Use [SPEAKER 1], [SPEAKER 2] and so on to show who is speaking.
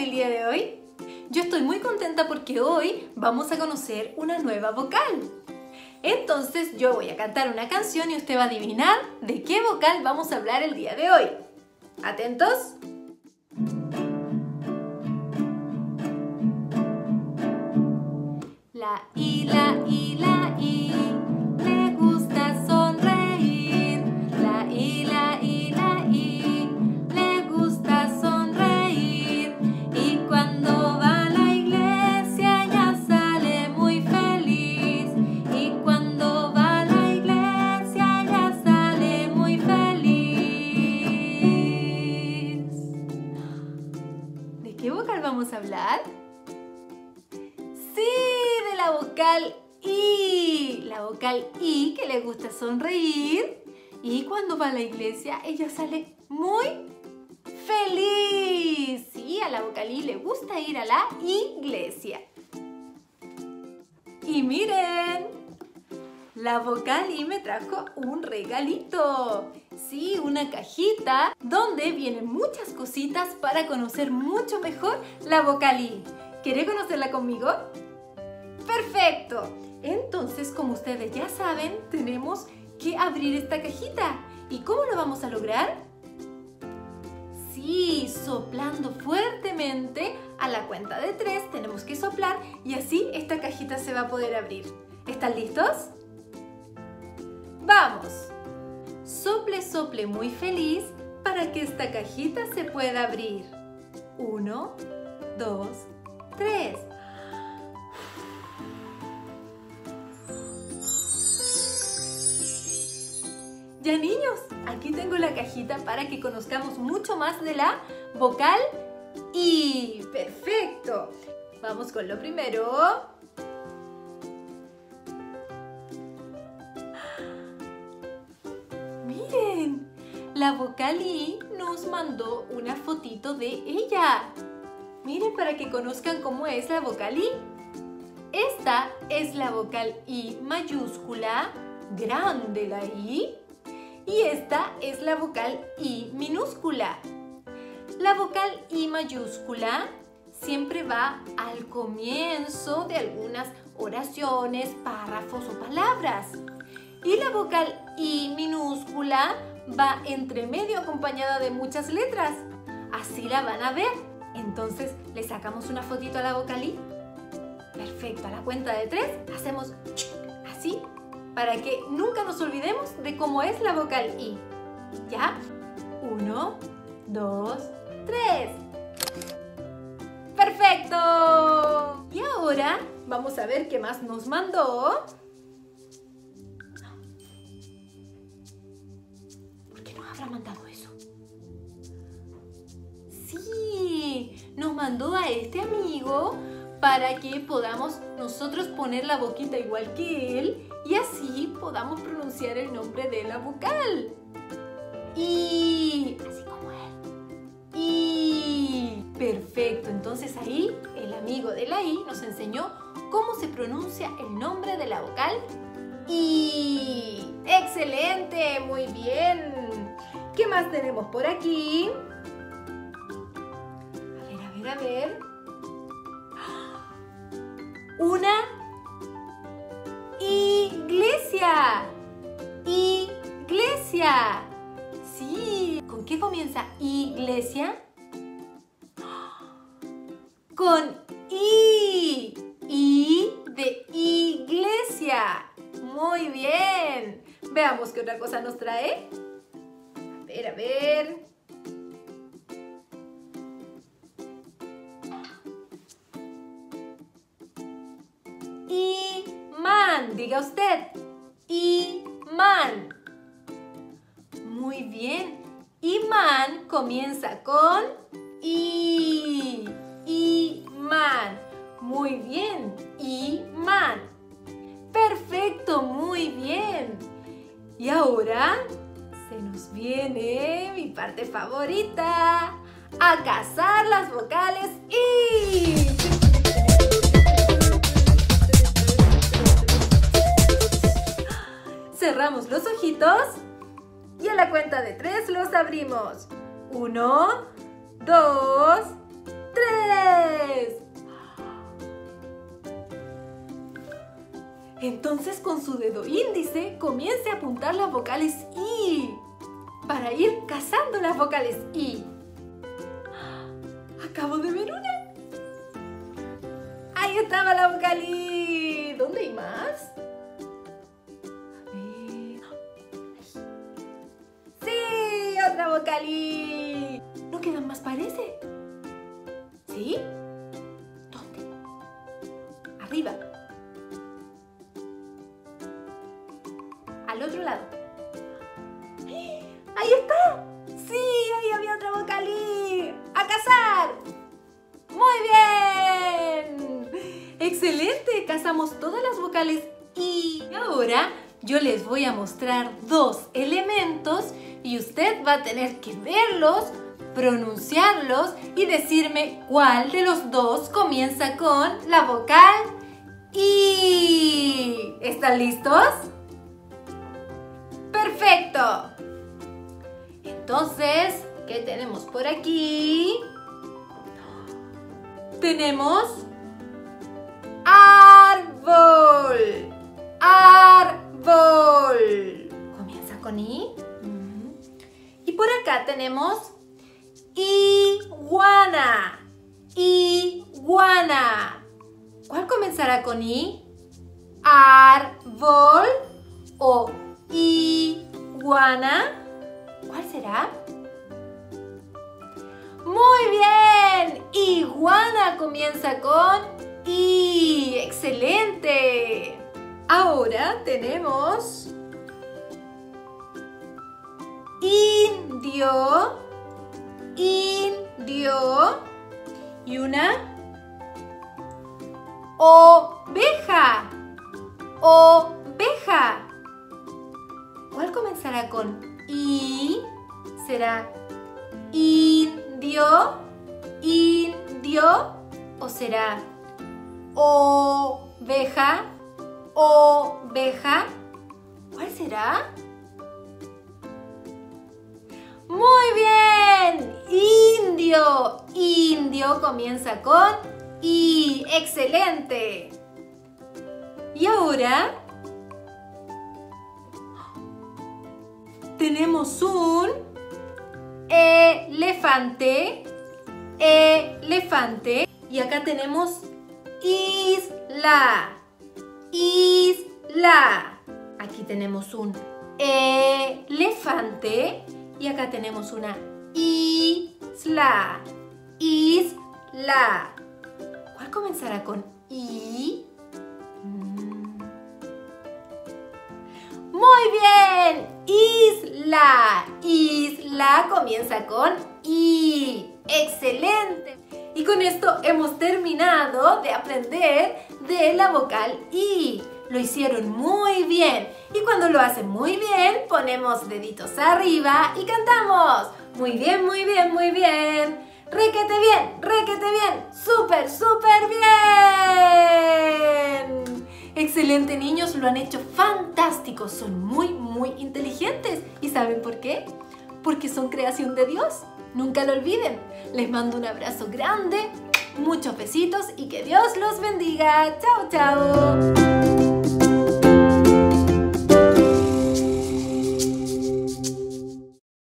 [SPEAKER 1] el día de hoy? Yo estoy muy contenta porque hoy vamos a conocer una nueva vocal. Entonces yo voy a cantar una canción y usted va a adivinar de qué vocal vamos a hablar el día de hoy. ¿Atentos? Qué vocal vamos a hablar? Sí, de la vocal I. La vocal I que le gusta sonreír. Y cuando va a la iglesia, ella sale muy feliz. Sí, a la vocal I le gusta ir a la iglesia. Y miren, la vocal I me trajo un regalito. Sí, una cajita donde vienen muchas cositas para conocer mucho mejor la vocal I. ¿Quiere conocerla conmigo? ¡Perfecto! Entonces, como ustedes ya saben, tenemos que abrir esta cajita. ¿Y cómo lo vamos a lograr? Sí, soplando fuertemente a la cuenta de tres tenemos que soplar y así esta cajita se va a poder abrir. ¿Están listos? ¡Vamos! Sople, sople muy feliz para que esta cajita se pueda abrir. Uno, dos, tres. Ya niños, aquí tengo la cajita para que conozcamos mucho más de la vocal I. Perfecto. Vamos con lo primero. La vocal I nos mandó una fotito de ella. Miren para que conozcan cómo es la vocal I. Esta es la vocal I mayúscula, grande la I, y esta es la vocal I minúscula. La vocal I mayúscula siempre va al comienzo de algunas oraciones, párrafos o palabras. Y la vocal I minúscula va entre medio acompañada de muchas letras. Así la van a ver. Entonces, ¿le sacamos una fotito a la vocal I? Perfecto, a la cuenta de tres hacemos así para que nunca nos olvidemos de cómo es la vocal I. ¿Ya? Uno, dos, tres. ¡Perfecto! Y ahora vamos a ver qué más nos mandó. Para que podamos nosotros poner la boquita igual que él y así podamos pronunciar el nombre de la vocal. Y así como él. Y perfecto, entonces ahí el amigo de la I nos enseñó cómo se pronuncia el nombre de la vocal y excelente, muy bien. ¿Qué más tenemos por aquí? A ver, a ver, a ver una iglesia. Iglesia. Sí. ¿Con qué comienza iglesia? Con I. I de iglesia. Muy bien. Veamos qué otra cosa nos trae. A ver, a ver. Diga usted, imán. Muy bien. Imán comienza con I. Imán. Muy bien. Imán. Perfecto, muy bien. Y ahora se nos viene mi parte favorita. A cazar las vocales I. cerramos los ojitos y a la cuenta de tres los abrimos. Uno, dos, tres. Entonces con su dedo índice comience a apuntar las vocales I para ir cazando las vocales I. Acabo de ver una. Ahí estaba la vocal I. ¿Dónde hay más? No quedan más, parece. ¿Sí? ¿Dónde? Arriba. Al otro lado. ¡Ahí está! ¡Sí! Ahí había otra vocalí. ¡A cazar! ¡Muy bien! ¡Excelente! Cazamos todas las vocales y ahora yo les voy a mostrar dos elementos y usted va a tener que verlos, pronunciarlos y decirme cuál de los dos comienza con la vocal I. ¿Están listos? ¡Perfecto! Entonces, ¿qué tenemos por aquí? Tenemos árbol. Árbol. Comienza con I. Y por acá tenemos iguana. Iguana. ¿Cuál comenzará con I? Árbol o iguana. ¿Cuál será? Muy bien. Iguana comienza con I. Excelente. Ahora tenemos indio, indio y una oveja, oveja. ¿Cuál comenzará con I? ¿Será indio, indio o será oveja, oveja? ¿Cuál será? Muy bien, indio, indio comienza con I, excelente. Y ahora tenemos un elefante, elefante. Y acá tenemos isla, isla. Aquí tenemos un elefante y acá tenemos una isla, isla. ¿Cuál comenzará con I? Mm. Muy bien, isla, isla comienza con I. Excelente. Y con esto hemos terminado de aprender de la vocal I. Lo hicieron muy bien. Y cuando lo hacen muy bien, ponemos deditos arriba y cantamos. Muy bien, muy bien, muy bien. Requete bien, requete bien. Súper, súper bien. Excelente niños, lo han hecho fantástico. Son muy, muy inteligentes. ¿Y saben por qué? Porque son creación de Dios. Nunca lo olviden. Les mando un abrazo grande, muchos besitos y que Dios los bendiga. Chao, chao.